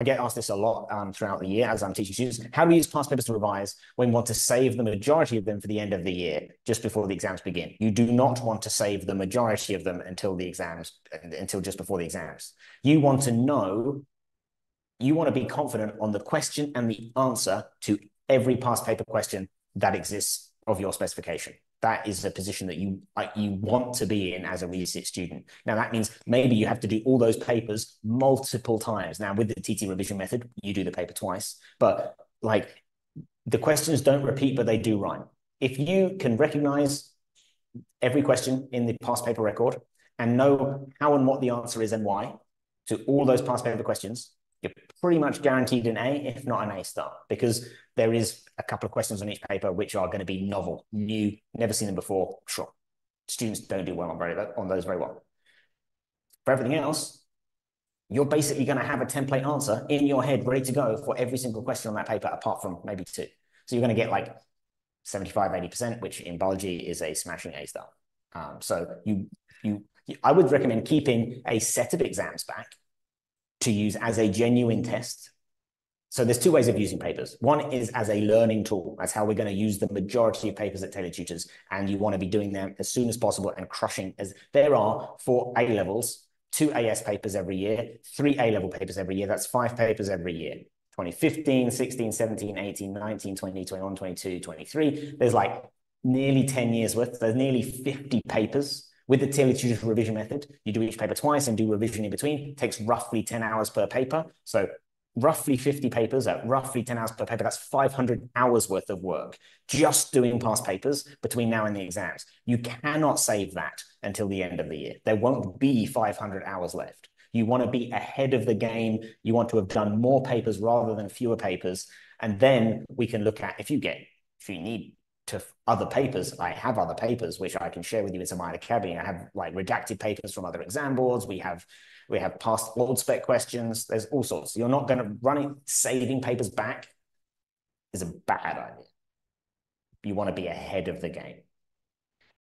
I get asked this a lot um, throughout the year as I'm teaching students. How do we use past papers to revise when we want to save the majority of them for the end of the year, just before the exams begin? You do not want to save the majority of them until the exams, until just before the exams. You want to know, you want to be confident on the question and the answer to every past paper question that exists of your specification that is a position that you you want to be in as a research student. Now that means maybe you have to do all those papers multiple times. Now with the TT revision method, you do the paper twice, but like the questions don't repeat, but they do rhyme. If you can recognize every question in the past paper record and know how and what the answer is and why to all those past paper questions, pretty much guaranteed an A, if not an A star, because there is a couple of questions on each paper which are going to be novel, new, never seen them before. Sure, students don't do well on very on those very well. For everything else, you're basically going to have a template answer in your head ready to go for every single question on that paper, apart from maybe two. So you're going to get like 75, 80%, which in biology is a smashing A star. Um, so you, you, I would recommend keeping a set of exams back to use as a genuine test. So there's two ways of using papers. One is as a learning tool. That's how we're going to use the majority of papers at Tailored Tutors. And you want to be doing them as soon as possible and crushing as there are for A levels, two AS papers every year, three A level papers every year. That's five papers every year. 2015, 16, 17, 18, 19, 20, 21, 22, 23. There's like nearly 10 years worth. There's nearly 50 papers with the tutor revision method, you do each paper twice and do revision in between. It takes roughly 10 hours per paper. So roughly 50 papers at roughly 10 hours per paper. That's 500 hours worth of work just doing past papers between now and the exams. You cannot save that until the end of the year. There won't be 500 hours left. You want to be ahead of the game. You want to have done more papers rather than fewer papers. And then we can look at if you get, if you need to other papers. I have other papers which I can share with you in some minor academy. I have like redacted papers from other exam boards. We have we have past old spec questions. There's all sorts. You're not going to running saving papers back is a bad idea. You want to be ahead of the game.